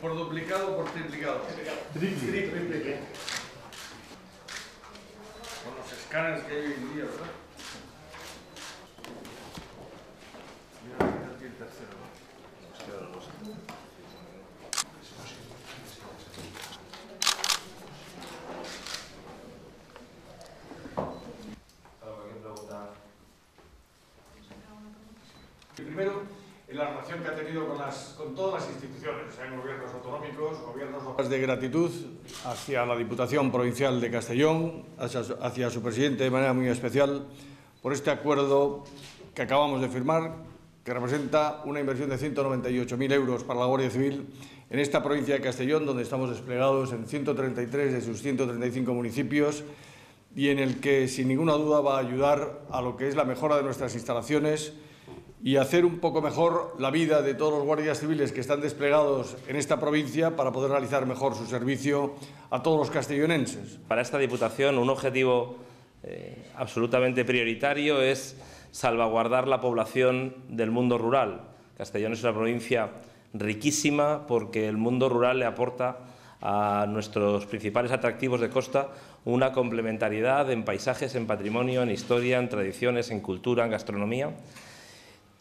¿Por duplicado o por triplicado? Triple. Con los escáneres que hay hoy en día, ¿verdad? Mira, aquí el tercero, ¿no? Nos quedan Primero, en la relación que ha tenido con, las, con todas las instituciones, sean gobiernos autonómicos, gobiernos. De gratitud hacia la Diputación Provincial de Castellón, hacia, hacia su presidente de manera muy especial, por este acuerdo que acabamos de firmar, que representa una inversión de 198.000 euros para la Guardia Civil en esta provincia de Castellón, donde estamos desplegados en 133 de sus 135 municipios y en el que, sin ninguna duda, va a ayudar a lo que es la mejora de nuestras instalaciones y hacer un poco mejor la vida de todos los guardias civiles que están desplegados en esta provincia para poder realizar mejor su servicio a todos los castellonenses. Para esta Diputación un objetivo eh, absolutamente prioritario es salvaguardar la población del mundo rural. Castellón es una provincia riquísima porque el mundo rural le aporta a nuestros principales atractivos de costa una complementariedad en paisajes, en patrimonio, en historia, en tradiciones, en cultura, en gastronomía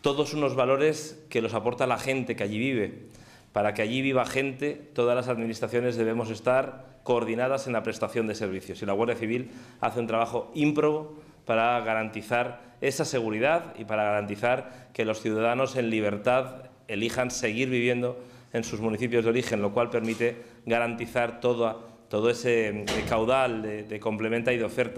todos unos valores que los aporta la gente que allí vive. Para que allí viva gente, todas las administraciones debemos estar coordinadas en la prestación de servicios. Y la Guardia Civil hace un trabajo ímprobo para garantizar esa seguridad y para garantizar que los ciudadanos en libertad elijan seguir viviendo en sus municipios de origen, lo cual permite garantizar toda- todo ese caudal de, de complementa y de oferta